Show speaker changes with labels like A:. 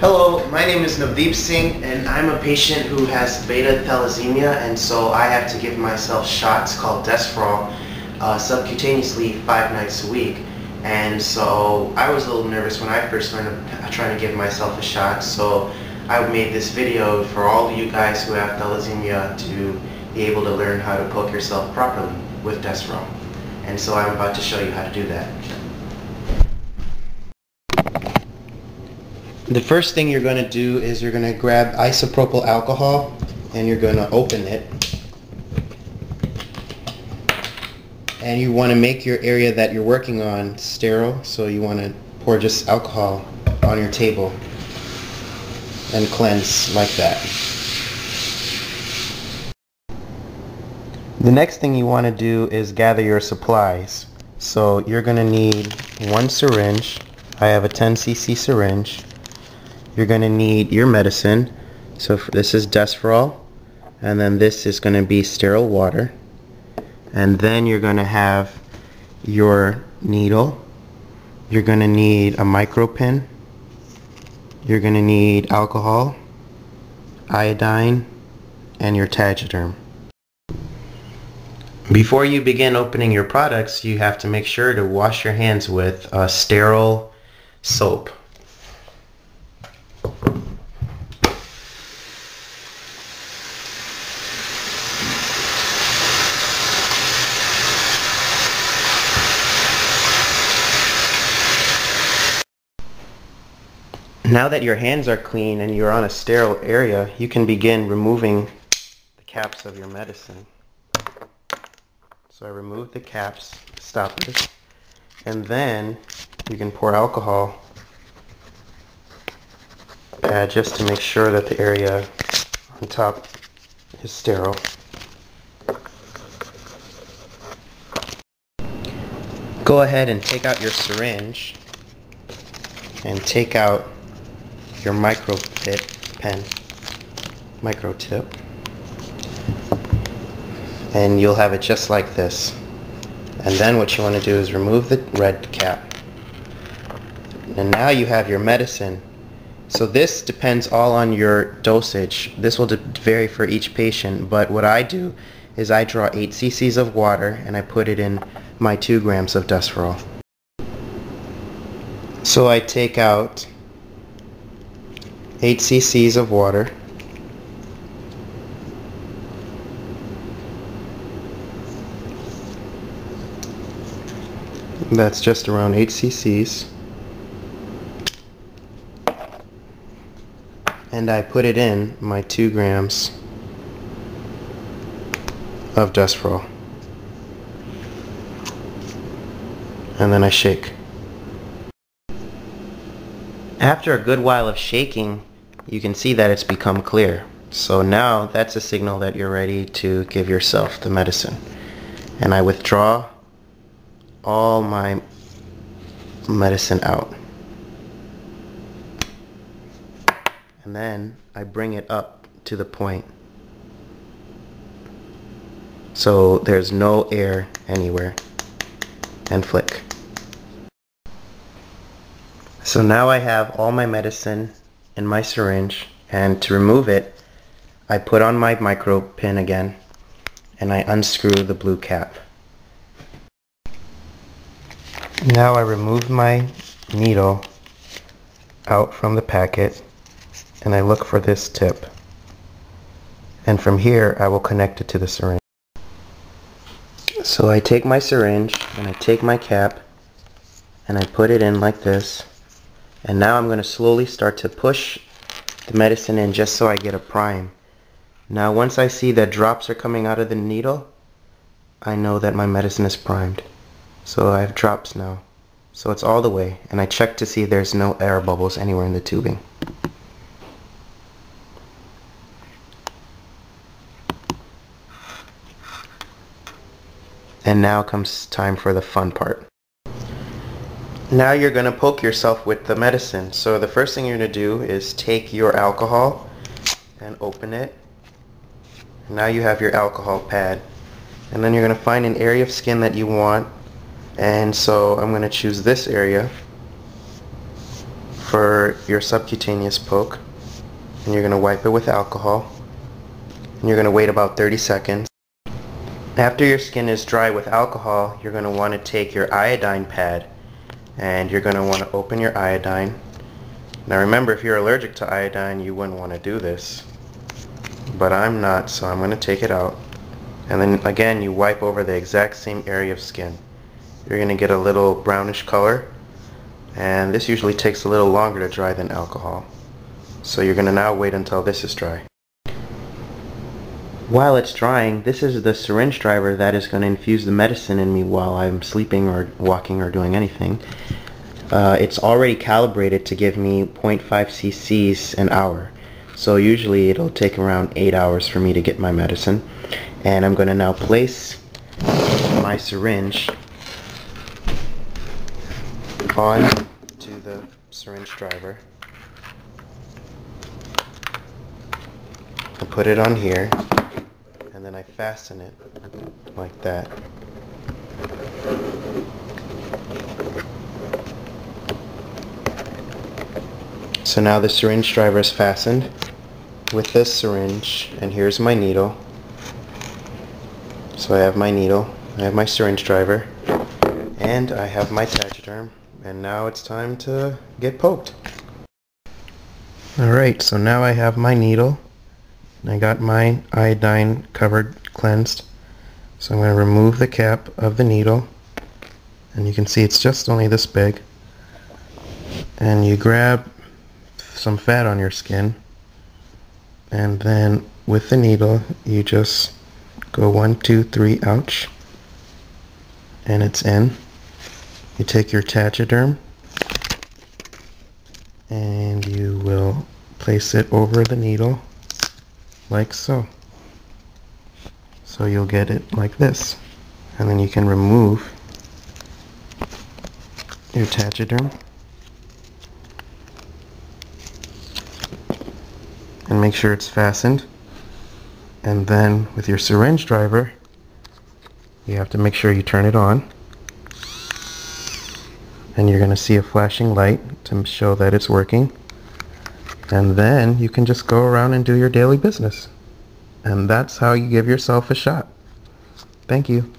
A: Hello, my name is Navdeep Singh and I'm a patient who has beta thalassemia and so I have to give myself shots called Desferal uh, subcutaneously five nights a week. And so I was a little nervous when I first started trying to give myself a shot. So I made this video for all of you guys who have thalassemia to be able to learn how to poke yourself properly with Desferal. And so I'm about to show you how to do that. The first thing you're going to do is you're going to grab isopropyl alcohol and you're going to open it. And you want to make your area that you're working on sterile, so you want to pour just alcohol on your table and cleanse like that. The next thing you want to do is gather your supplies. So you're going to need one syringe. I have a 10 cc syringe you're going to need your medicine. So this is Desferal and then this is going to be sterile water and then you're going to have your needle. You're going to need a micropin. You're going to need alcohol, iodine, and your Tegaderm. Before you begin opening your products, you have to make sure to wash your hands with a sterile soap. Now that your hands are clean and you're on a sterile area, you can begin removing the caps of your medicine. So I remove the caps, stoppers, and then you can pour alcohol uh, just to make sure that the area on top is sterile. Go ahead and take out your syringe and take out your micro pit pen, micro tip, and you'll have it just like this. And then what you want to do is remove the red cap. And now you have your medicine. So this depends all on your dosage. This will vary for each patient, but what I do is I draw 8 cc's of water and I put it in my 2 grams of Desferal. So I take out 8 cc's of water. That's just around 8 cc's. And I put it in my 2 grams of Desferal. And then I shake. After a good while of shaking, you can see that it's become clear. So now that's a signal that you're ready to give yourself the medicine. And I withdraw all my medicine out. And then I bring it up to the point. So there's no air anywhere. And flick. So now I have all my medicine in my syringe and to remove it I put on my micro pin again and I unscrew the blue cap. Now I remove my needle out from the packet and I look for this tip and from here I will connect it to the syringe. So I take my syringe and I take my cap and I put it in like this and now I'm going to slowly start to push the medicine in just so I get a prime. Now once I see that drops are coming out of the needle, I know that my medicine is primed. So I have drops now. So it's all the way and I check to see there's no air bubbles anywhere in the tubing. And now comes time for the fun part. Now you're going to poke yourself with the medicine. So the first thing you're going to do is take your alcohol and open it. Now you have your alcohol pad. And then you're going to find an area of skin that you want. And so I'm going to choose this area. for your subcutaneous poke and you're going to wipe it with alcohol and you're going to wait about 30 seconds. After your skin is dry with alcohol, you're going to want to take your iodine pad and you're going to want to open your iodine. Now remember, if you're allergic to iodine, you wouldn't want to do this. But I'm not, so I'm going to take it out. And then again, you wipe over the exact same area of skin. You're going to get a little brownish color. And this usually takes a little longer to dry than alcohol. So you're going to now wait until this is dry. While it's drying, this is the syringe driver that is going to infuse the medicine in me while I'm sleeping or walking or doing anything. Uh, it's already calibrated to give me 0.5 cc's an hour. So usually it'll take around 8 hours for me to get my medicine. And I'm going to now place my syringe on to the syringe driver. I'll put it on here and then I fasten it like that. So now the syringe driver is fastened with this syringe and here's my needle. So I have my needle, I have my syringe driver, and I have my Tegaderm and now it's time to get poked. Alright, so now I have my needle I got my iodine covered cleansed. So I'm going to remove the cap of the needle. And you can see it's just only this big. And you grab some fat on your skin. And then with the needle, you just go one, two, three, ouch. And it's in. You take your Tegaderm and you will place it over the needle like so. So you'll get it like this. And then you can remove your Tegaderm and make sure it's fastened. And then with your syringe driver, you have to make sure you turn it on. And you're going to see a flashing light to show that it's working. And then you can just go around and do your daily business. And that's how you give yourself a shot. Thank you.